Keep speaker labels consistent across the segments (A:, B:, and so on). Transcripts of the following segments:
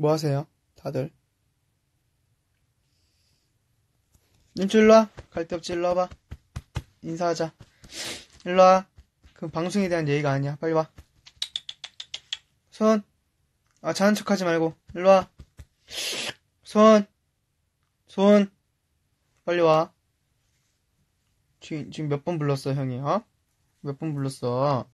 A: 뭐 하세요? 다들. 윤주 일로 와. 갈 데 없지, 일로 와봐. 인사하자. 일로 와. 그 방송에 대한 얘기가 아니야. 빨리 와. 손. 아, 자는 척 하지 말고. 일로 와. 손. 손. 빨리 와. 지금, 지금 몇 번 불렀어, 형이, 어? 몇 번 불렀어?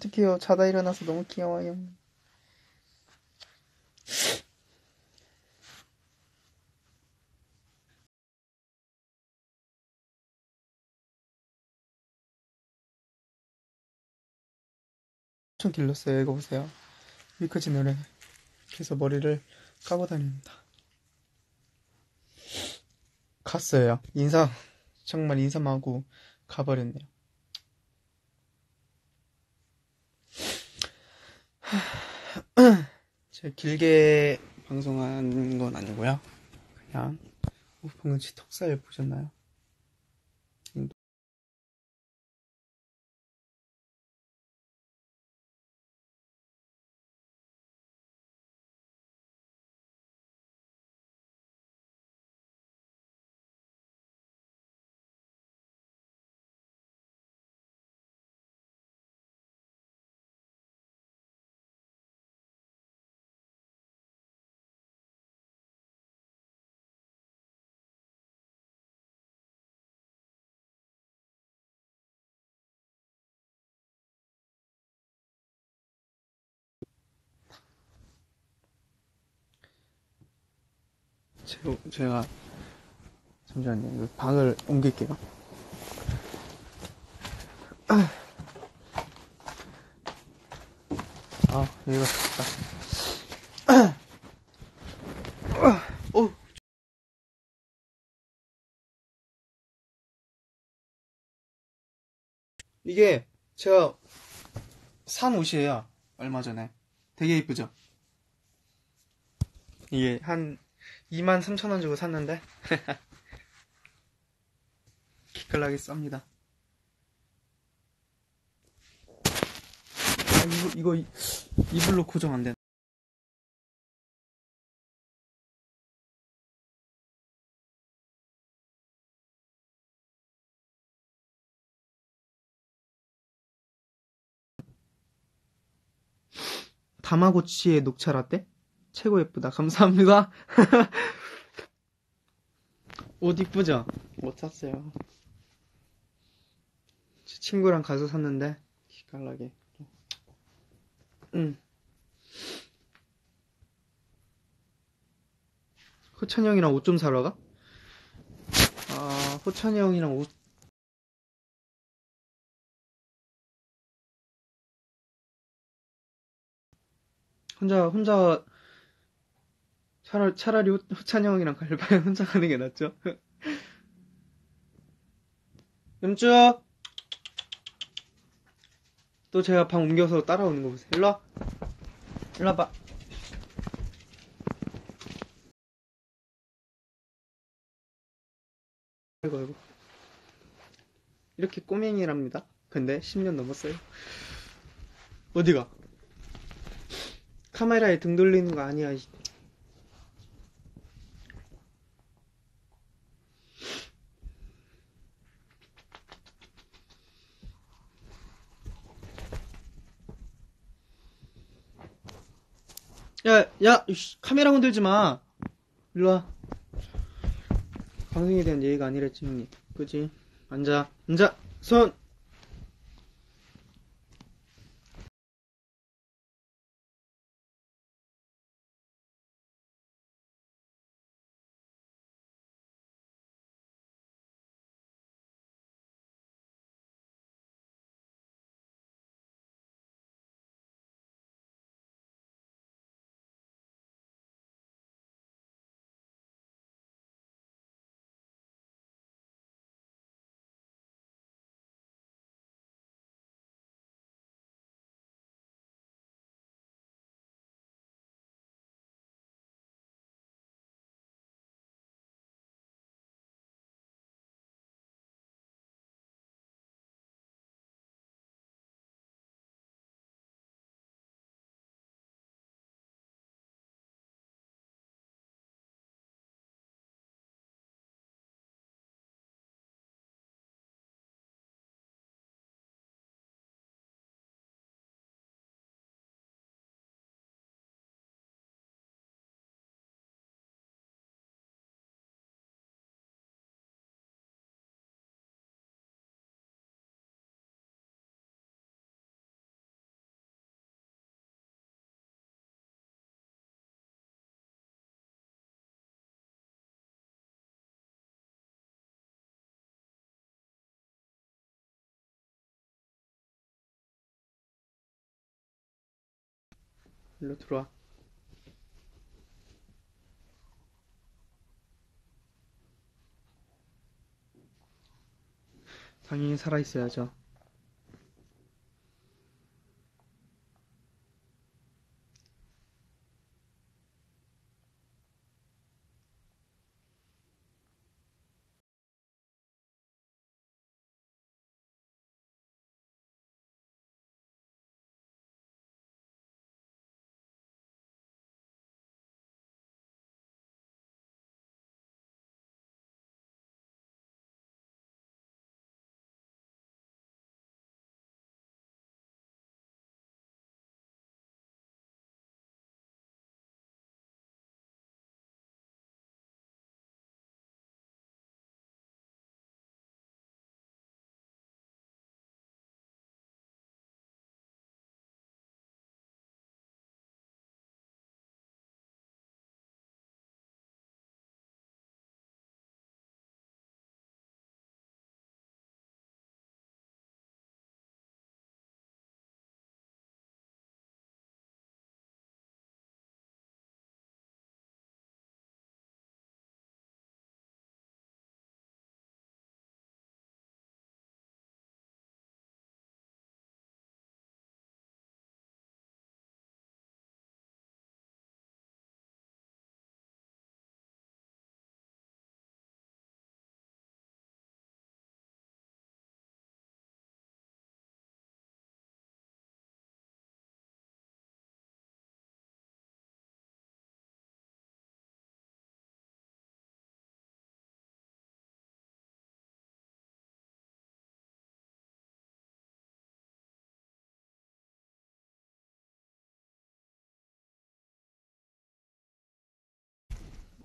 A: 어떡해요. 자다 일어나서 너무 귀여워요. 엄청 길렀어요. 이거 보세요. 여기까지 노래. 그래서 머리를 까고 다닙니다. 갔어요. 인사, 정말 인사만 하고 가버렸네요. 제가 길게 방송한 건 아니고요. 그냥 어, 방금 제 턱살 보셨나요? 제, 제가 잠시만요. 이거 방을 옮길게요. 아, 여기가 좋다. 오. 이게 제가 산 옷이에요. 얼마 전에. 되게 이쁘죠? 이게 한 2만 3천 원 주고 샀는데 기깔나게 쌉니다. 아, 이거 이거 이불로 고정 안 돼. 다마고치의 녹차 라떼? 최고 예쁘다. 감사합니다. 옷 이쁘죠? 못 샀어요. 제 친구랑 가서 샀는데 기깔나게. 응. 호찬이 형이랑 옷 좀 사러 가? 아, 호찬이 형이랑 옷 혼자 혼자 차라리, 차라리 호, 호찬이 형이랑 갈 바에 혼자 가는 게 낫죠? 염쭈! 또 제가 방 옮겨서 따라오는 거 보세요. 일로 와. 일로 와봐. 아이고, 아이고. 이렇게 꼬맹이랍니다. 근데 10년 넘었어요. 어디가? 카메라에 등 돌리는 거 아니야. 야, 야, 카메라 흔들지 마. 일로 와. 방송에 대한 예의가 아니랬지, 형님. 그지? 앉아, 앉아, 손! 일로 들어와. 당연히 살아있어야죠.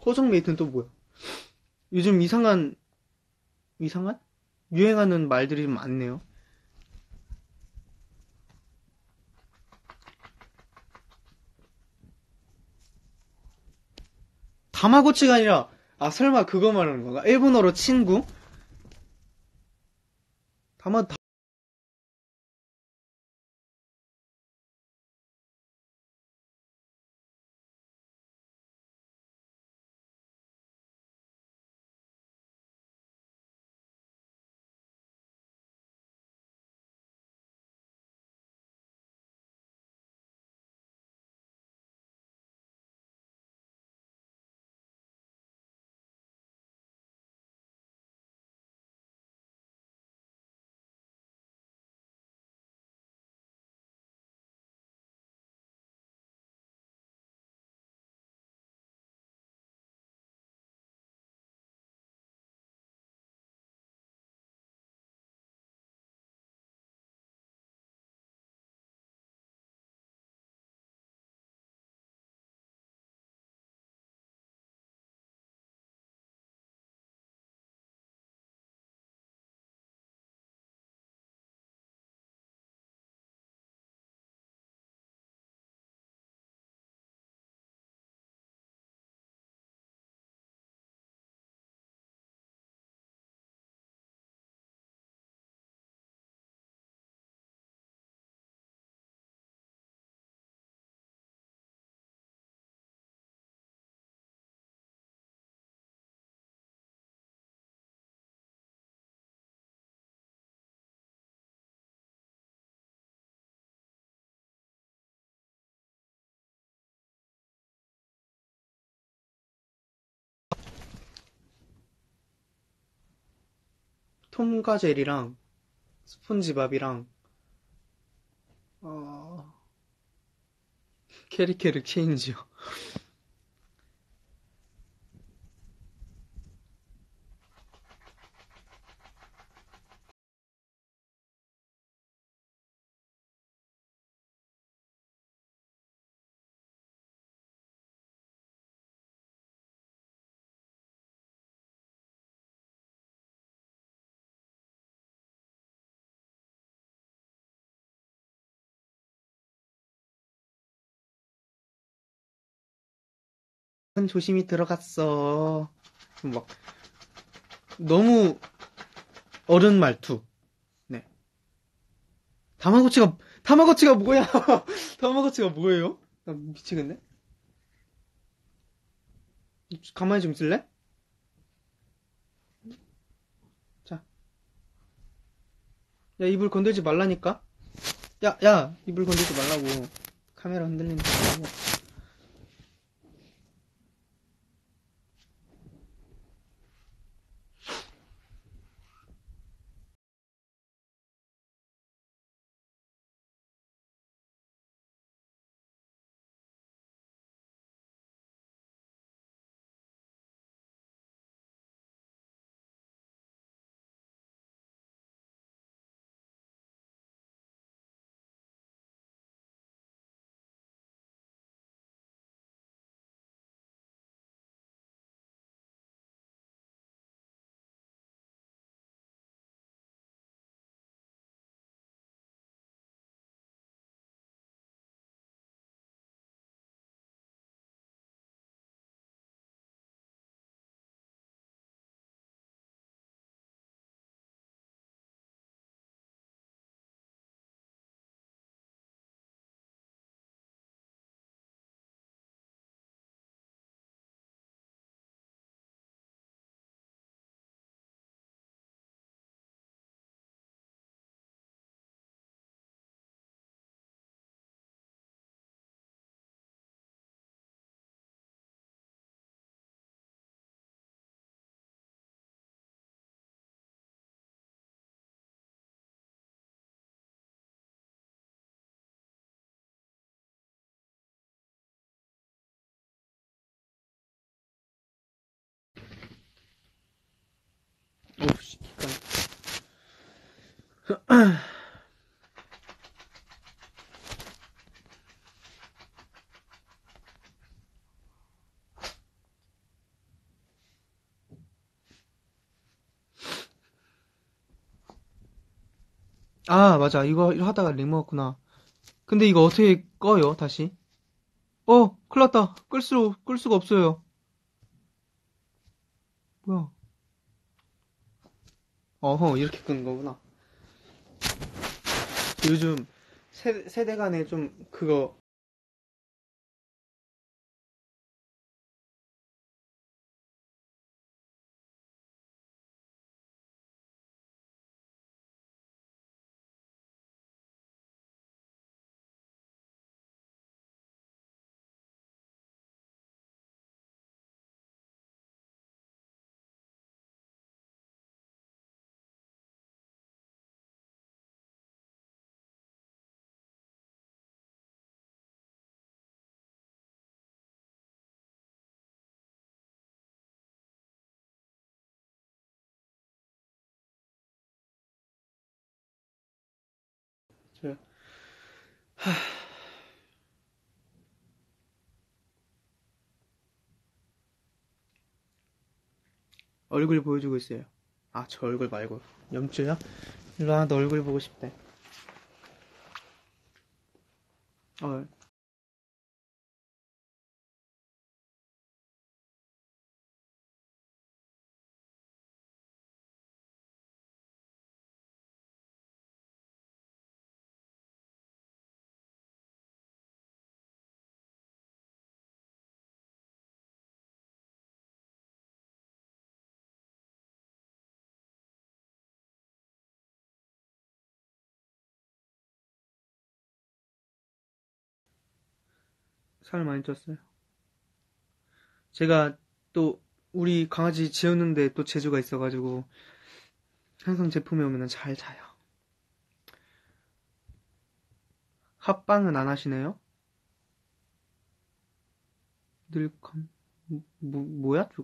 A: 호정 메이트는 또 뭐야? 요즘 이상한, 이상한? 유행하는 말들이 좀 많네요. 다마고치가 아니라, 아, 설마 그거 말하는 건가? 일본어로 친구? 다마, 톰과 제리랑 스폰지밥이랑 어... 캐리캐리 체인지요. 조심히 들어갔어. 막 너무 어른 말투. 네. 다마고치가 다마고치가 뭐야? 다마고치가 뭐예요? 나 미치겠네? 가만히 좀 있을래? 자. 야, 이불 건들지 말라니까? 야, 야, 이불 건들지 말라고. 카메라 흔들리는 거 아, 맞아. 이거 하다가 렉 먹었구나. 근데 이거 어떻게 꺼요, 다시? 어, 큰일 났다. 끌 수, 끌 수가 없어요. 뭐야. 어허, 이렇게 끄는 거구나. 요즘 세, 세대 간에 좀 그거 저 얼굴 보여주고 있어요. 아, 저 얼굴 말고 염주야? 일로 와, 너 얼굴 보고 싶대. 어, 살 많이 쪘어요. 제가 또 우리 강아지 재우는데 또 재주가 있어가지고 항상 제품이 오면 잘 자요. 합방은 안 하시네요? 늘컴 뭐, 뭐야? 저-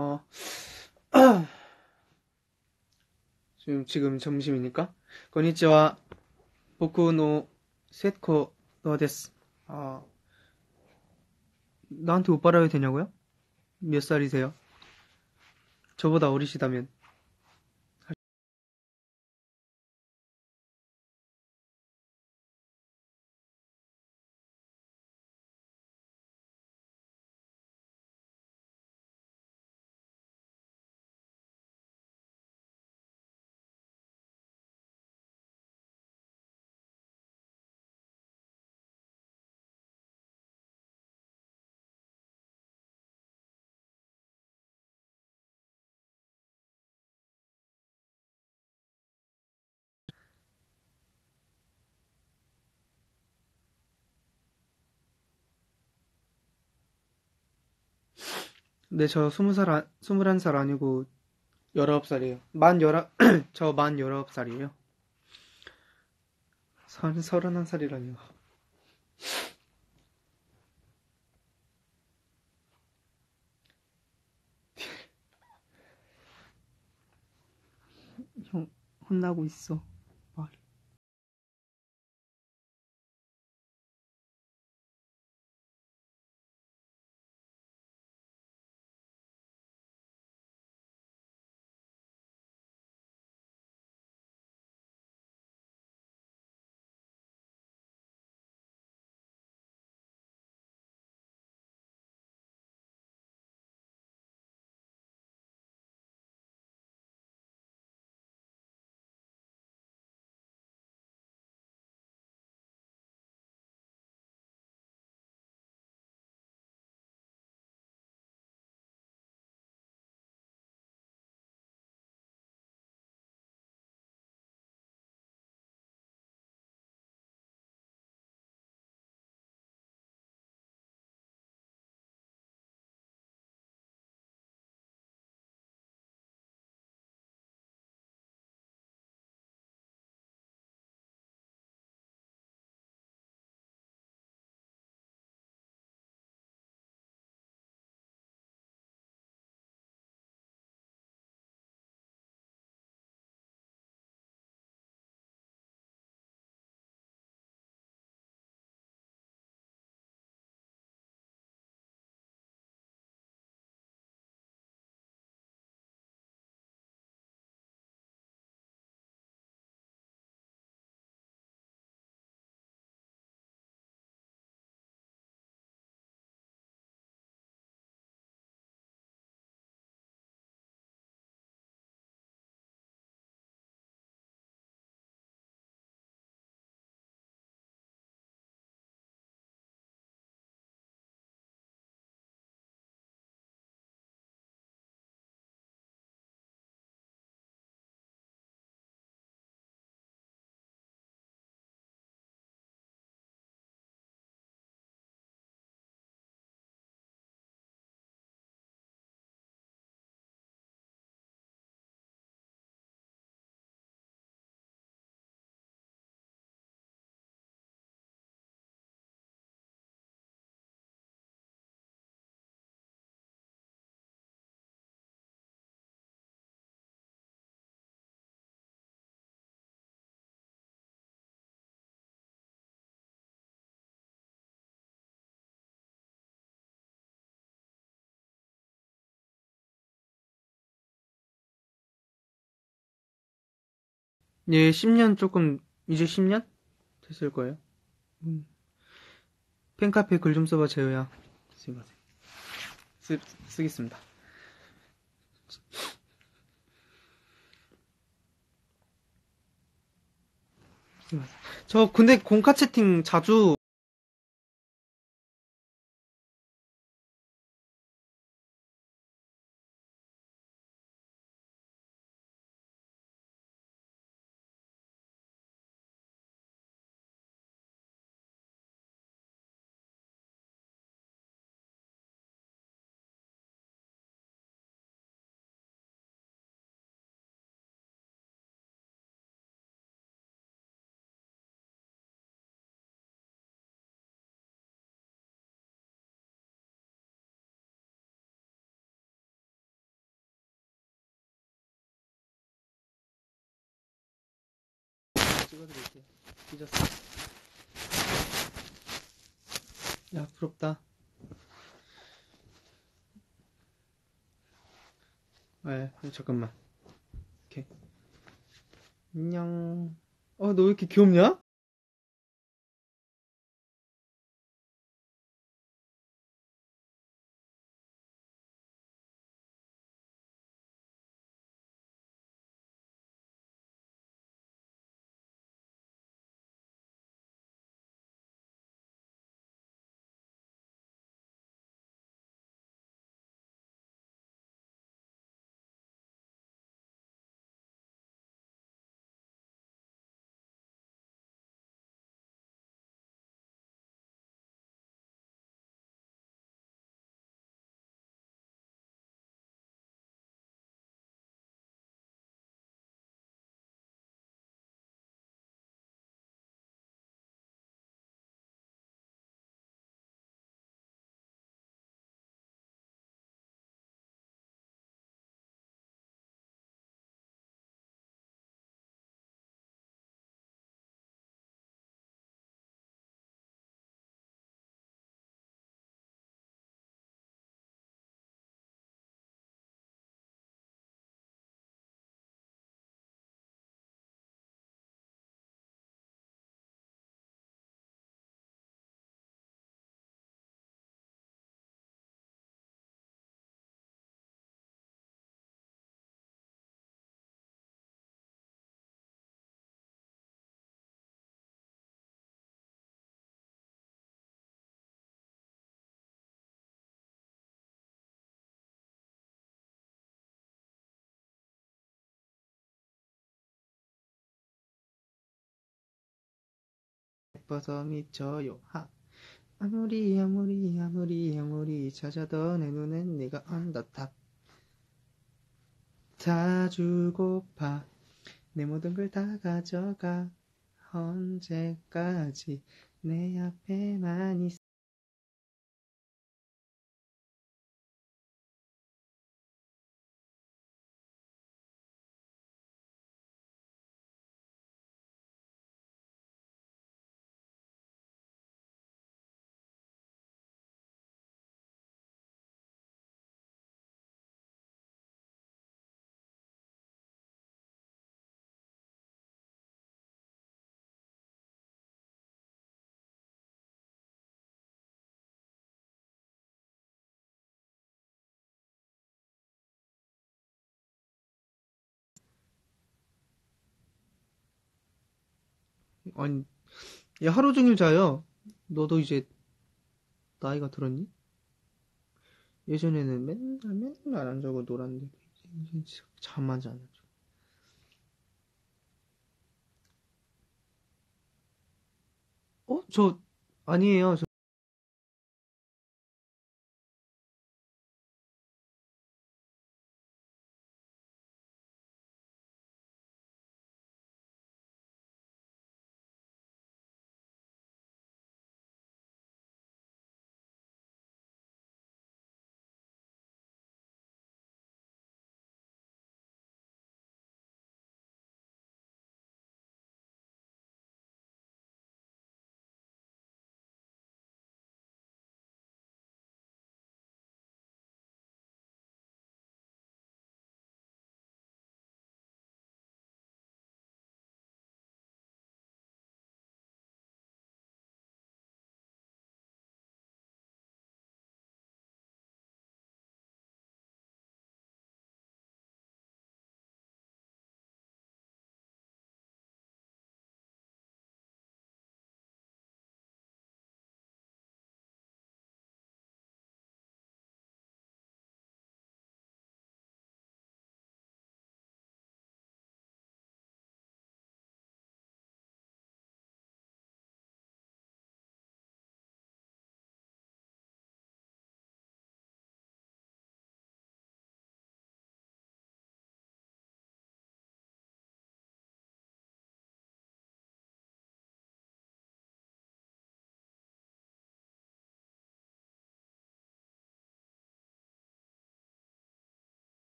A: 어, 지금, 지금 점심이니까. 건니치와, 보쿠노, 세코, 너데스. 아, 나한테 오빠라 해도 되냐고요? 몇 살이세요? 저보다 어리시다면. 네, 저 스무 살, 아, 스물한 살 아니고, 열아홉 살이에요. 만 열아, 저 만 열아홉 살이에요. 서, 서른한 살이라니요. 형, 혼나고 있어. 예, 10년 조금, 이제 10년? 됐을 거예요. 음. 팬카페 글 좀 써봐, 재호야. 쓰, 쓰, 쓰겠습니다. 저 근데 공카 채팅 자주 찍어드릴게요. 삐졌어. 야, 부럽다. 에, 잠깐만. 오케이. 안녕. 어, 너 왜 이렇게 귀엽냐? 예뻐서 미쳐요. 하. 아무리 아무리 아무리 아무리 찾아도 내 눈엔 네가 언더탑. 다 주고파. 내 모든 걸 다 가져가. 언제까지 내 앞에만 있어. 아니, 야, 하루 종일 자요. 너도 이제 나이가 들었니? 예전에는 맨날 맨날 안 자고 놀았는데 이제 잠만 자는 중. 어? 저 아니에요. 저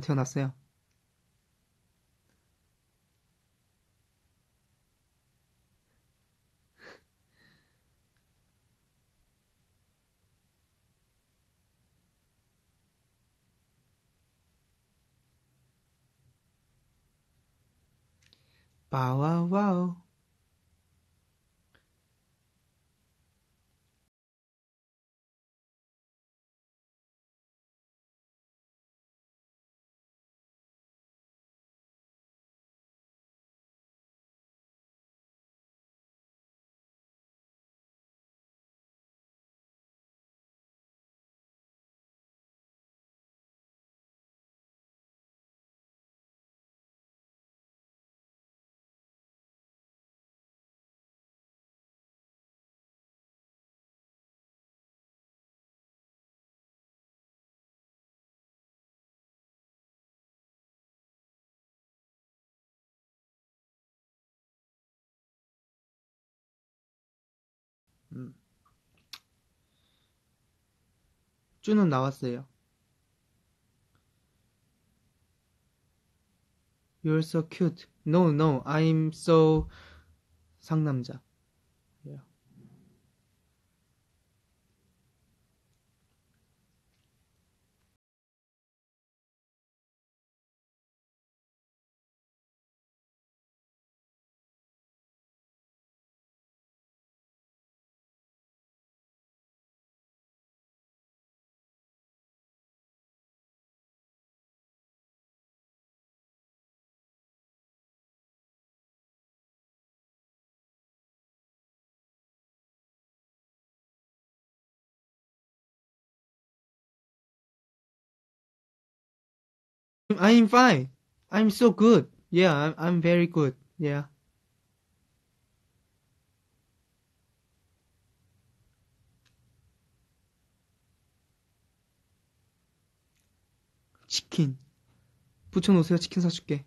A: 태어났어요. 바와와우 음. 쭈는 나왔어요. You're so cute. No, no, I'm so 상남자. I'm fine. I'm so good. Yeah, I'm, I'm very good. Yeah. 치킨. 붙여놓으세요. 치킨 사줄게.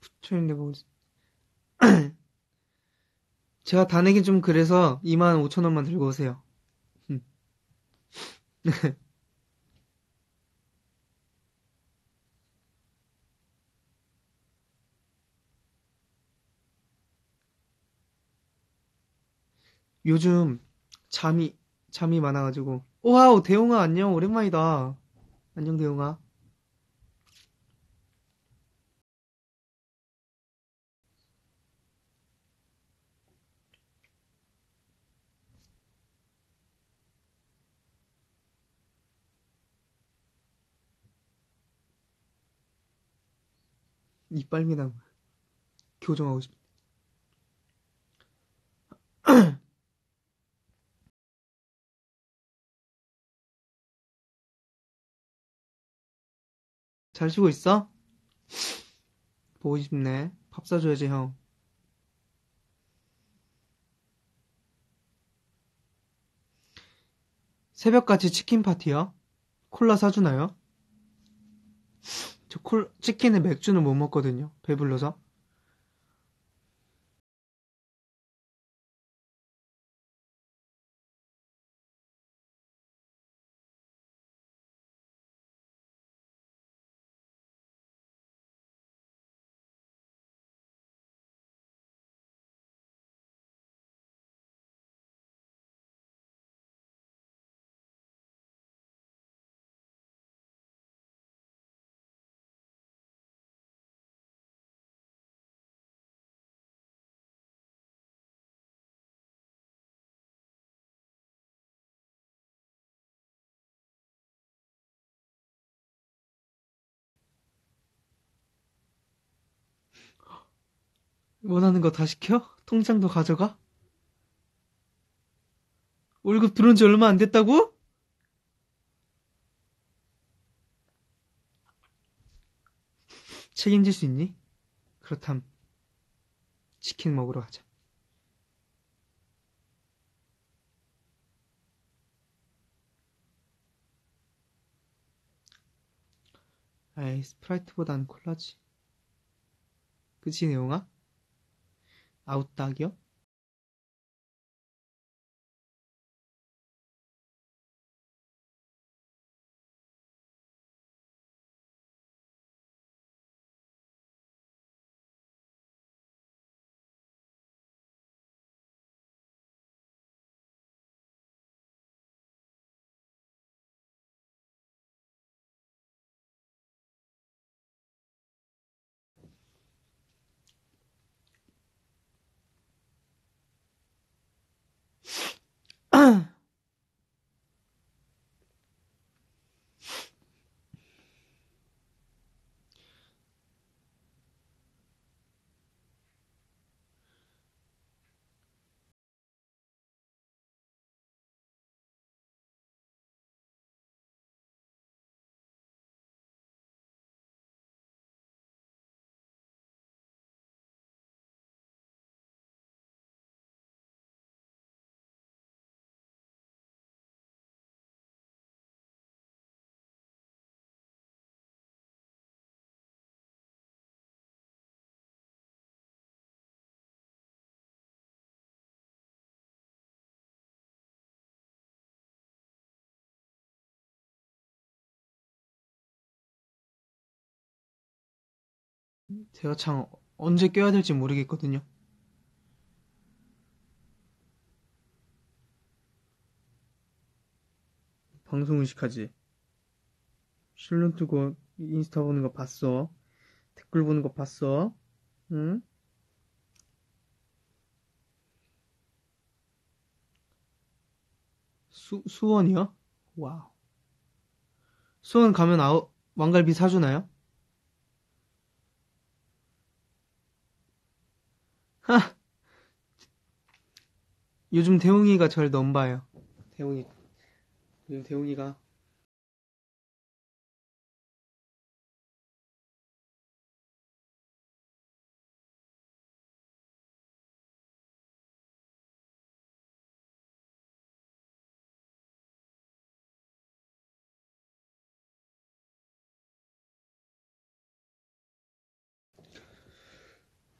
A: 붙여있는데 보고 있어. 제가 다 내긴 좀 그래서 2만 5천 원만 들고 오세요. 요즘 잠이 잠이 많아가지고 와우 대용아 안녕 오랜만이다 안녕 대용아 이 빨미남 교정하고 싶 잘 쉬고 있어? 보고 싶네. 밥 사줘야지, 형. 새벽까지 치킨 파티요? 콜라 사주나요? 저 콜, 치킨에 맥주는 못 먹거든요. 배불러서. 원하는 거 다 시켜? 통장도 가져가? 월급 들어온 지 얼마 안 됐다고? 책임질 수 있니? 그렇담 치킨 먹으러 가자. 에이, 스프라이트보단 콜라지. 그치, 내용아? 아웃닭이요? 제가 참 언제 껴야 될지 모르겠거든요. 방송 의식하지. 실눈 뜨고 인스타 보는 거 봤어. 댓글 보는 거 봤어. 응? 수, 수원이요? wow. 수원 가면 아우, 왕갈비 사주나요? 하! 요즘 대웅이가 절 넘봐요. 대웅이. 요즘 대웅이가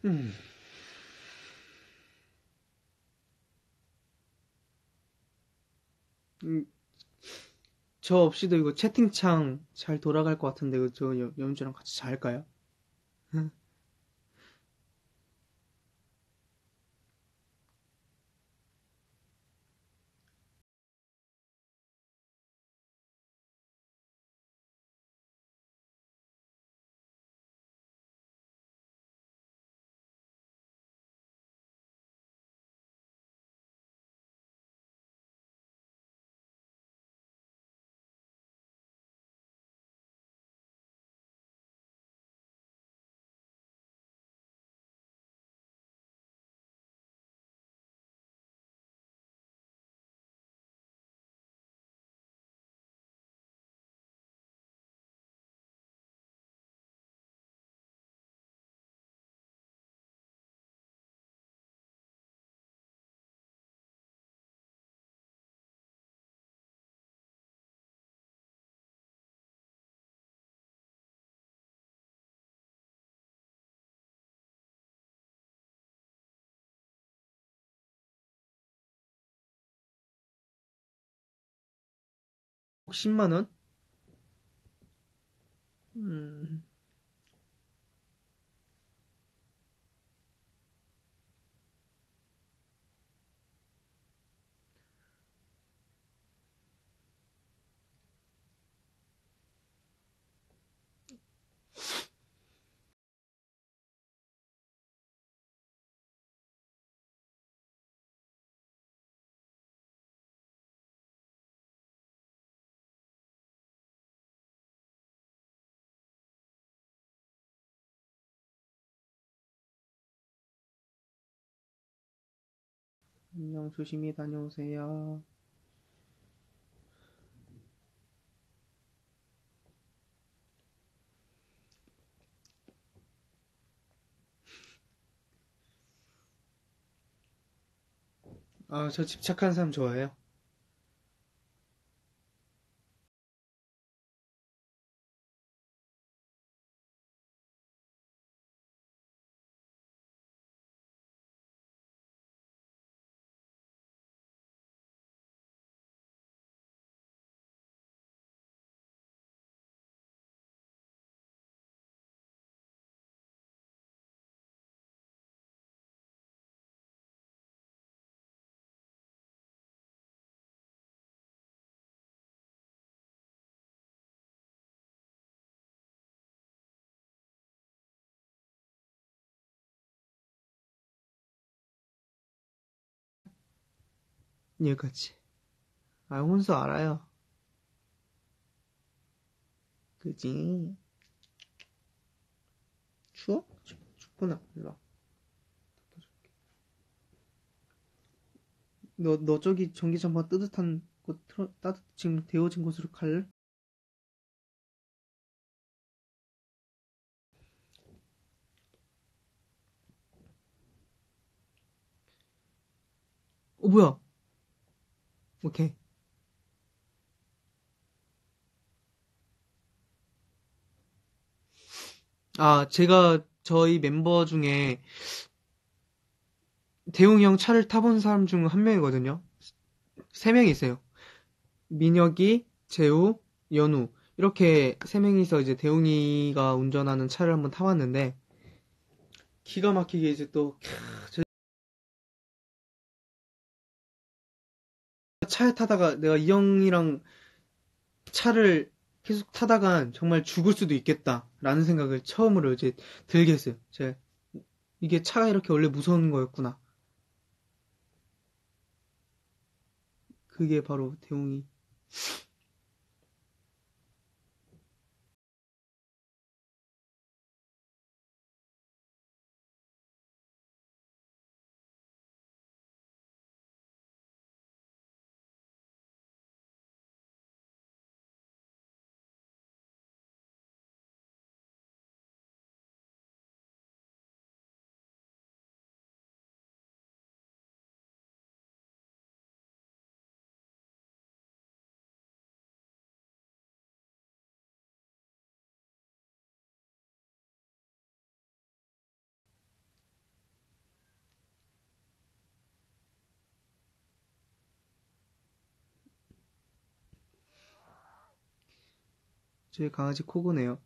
A: 음. 음, 저 없이도 이거 채팅창 잘 돌아갈 것 같은데, 이거 저 여- 염주랑 같이 잘까요? 10만원? 음, 안녕, 조심히 다녀오세요. 아, 저 집착하는 사람 좋아해요. 얘같이. 아, 혼수 알아요. 그지? 추워? 춥구나. 일로 와. 너, 너 저기 전기장판 뜨뜻한 곳, 틀어, 따뜻, 지금 데워진 곳으로 갈래? 어, 뭐야? 오케이. 아, 제가 저희 멤버 중에 대웅이 형 차를 타본 사람 중 한 명이거든요. 세 명이 있어요. 민혁이, 재우, 연우. 이렇게 세 명이서 이제 대웅이가 운전하는 차를 한번 타봤는데, 기가 막히게 이제 또, 캬, 차에 타다가 내가 이 형이랑 차를 계속 타다가 정말 죽을 수도 있겠다라는 생각을 처음으로 이제 들게 했어요. 제가 이게 차가 이렇게 원래 무서운 거였구나. 그게 바로 대웅이. 제 강아지 코고네요.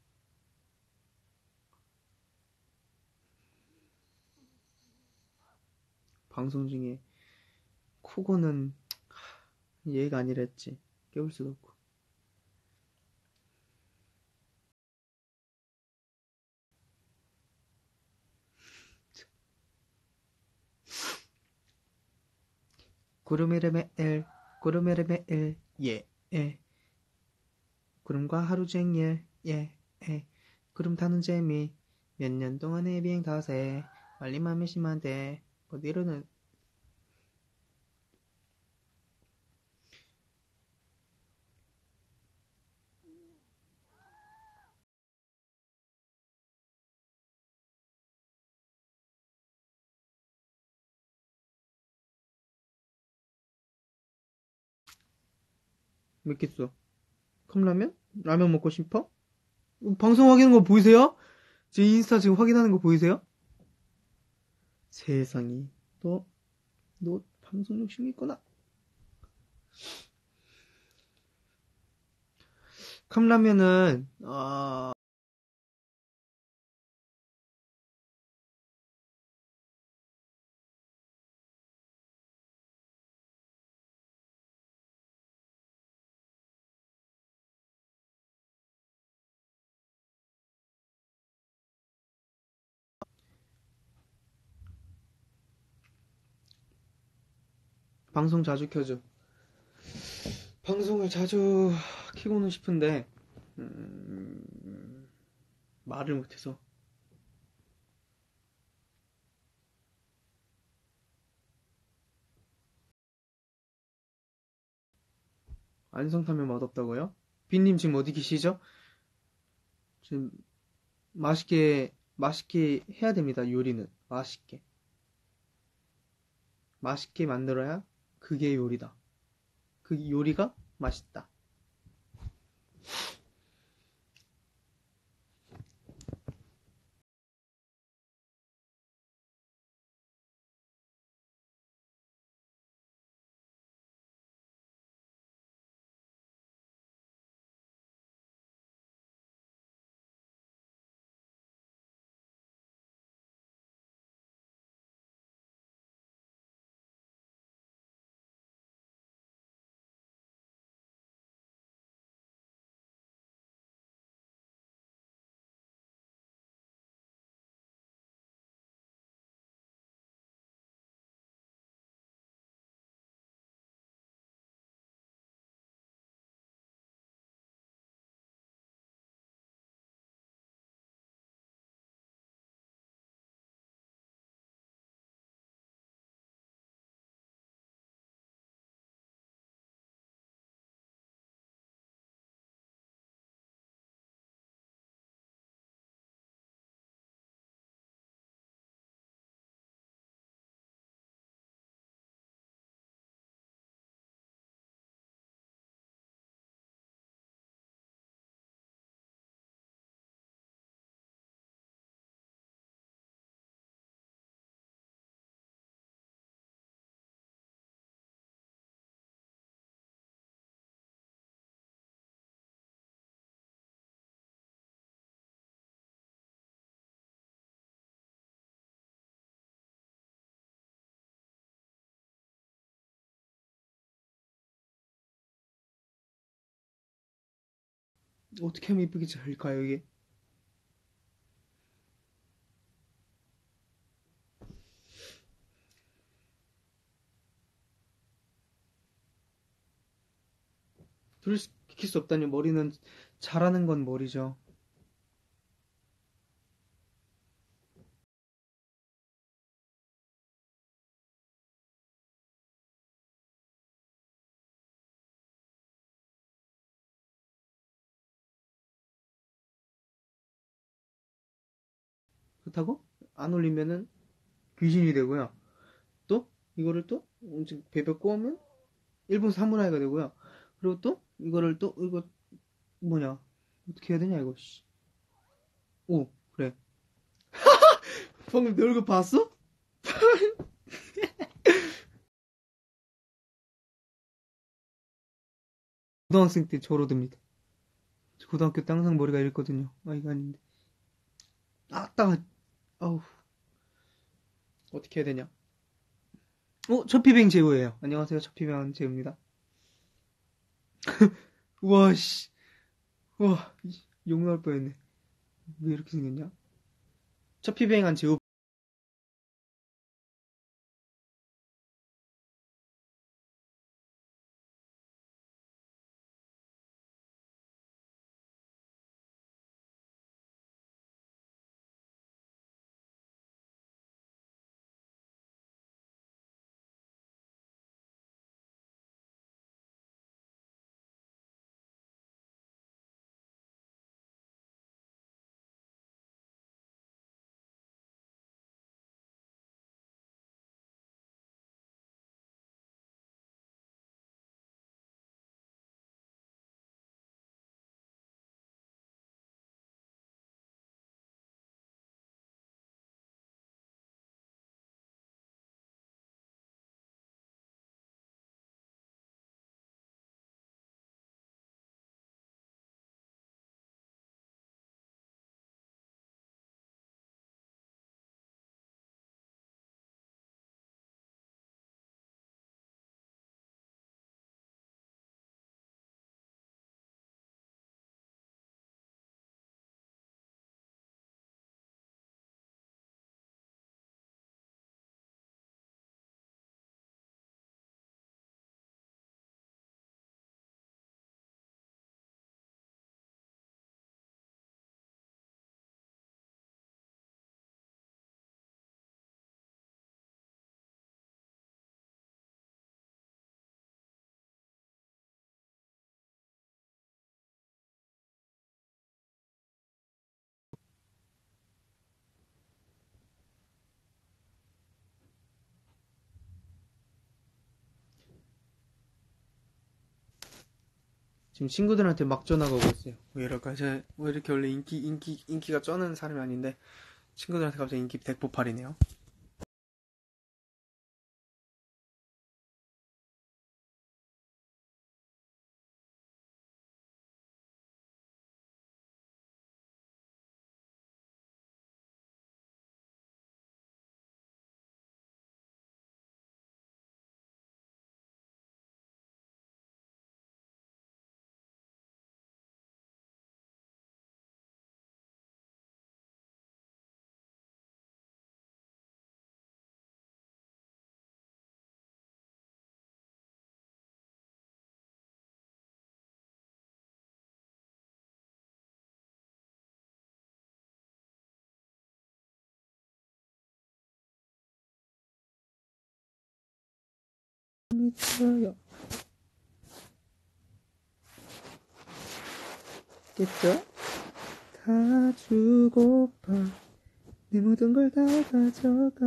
A: 방송 중에 코고는 얘가 아니랬지. 깨울 수도 없고. 구름이름의 일, 구름이름의 일, 예, 예. 구름과 하루 종일, 예, 예. 구름 타는 재미, 몇 년 동안의 비행 탓에, 말리만 미심한데, 어디로는, 맵겠어. 컵라면? 라면 먹고 싶어? 방송 확인하는 거 보이세요? 제 인스타 지금 확인하는 거 보이세요? 세상이 너, 너 방송 욕심 있구나. 컵라면은 어... 방송 자주 켜줘. 방송을 자주 키고는 싶은데 음, 말을 못해서 안성타면 맛없다고요? 빈님 지금 어디 계시죠? 지금 맛있게 맛있게 해야 됩니다 요리는 맛있게 맛있게 만들어야 그게 요리다. 그 요리가 맛있다. 어떻게 하면 이쁘게 잘까요 이게? 둘 시킬 수 없다니 머리는 잘하는 건 머리죠. 그렇다고 안 올리면은 귀신이 되고요. 또 이거를 또 배배 꼬으면 일본 사무라이가 되고요. 그리고 또 이거를 또 이거 뭐냐 어떻게 해야 되냐 이거 씨. 오 그래 방금 내 얼굴 봤어? 고등학생 때 저러듭니다 고등학교 때 항상 머리가 이랬거든요 아 이거 아닌데 아 따 아우. 어떻게 해야 되냐? 어? 첫피뱅 제우예요. 안녕하세요. 첫피뱅 제우입니다. 우와 씨. 우와 욕 나올 뻔 했네. 왜 이렇게 생겼냐? 첫피뱅한 제우 지금 친구들한테 막 전화가 오고 있어요. 왜 이럴까? 제가 왜 이렇게 원래 인기 인기 인기가 쩌는 사람이 아닌데 친구들한테 갑자기 인기 대폭발이네요. 미쳐요. 겠죠? 다 주고파 내 모든 걸 다 가져가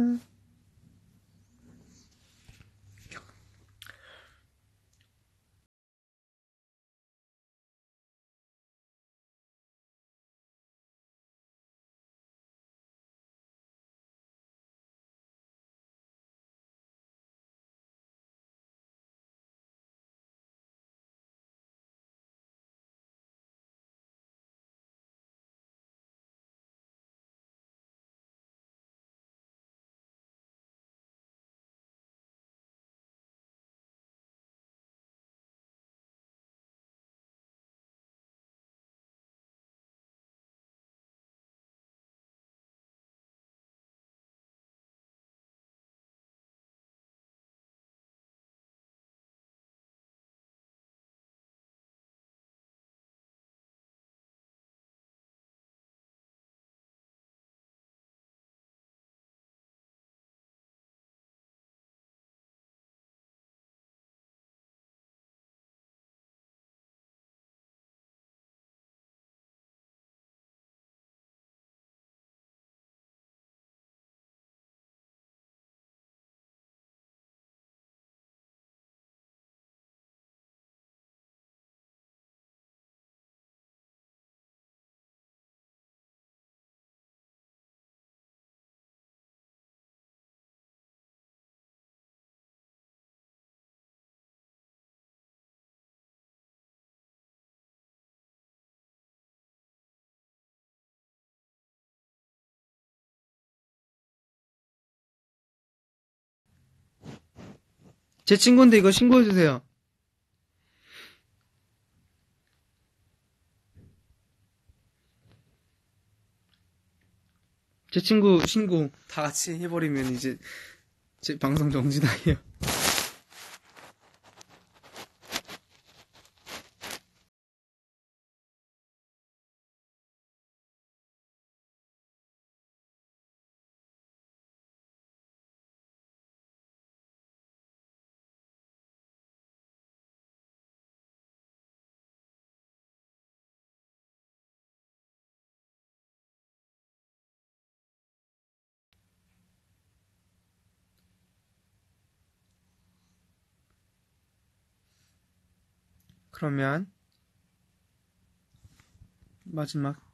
A: 제 친구인데 이거 신고해주세요. 제 친구 신고 다 같이 해버리면 이제 제 방송 정지당해요. 그러면 마지막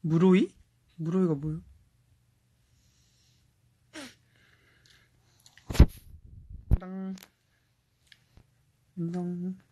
A: 무로이? 무로이가 뭐야? 땅. 땅.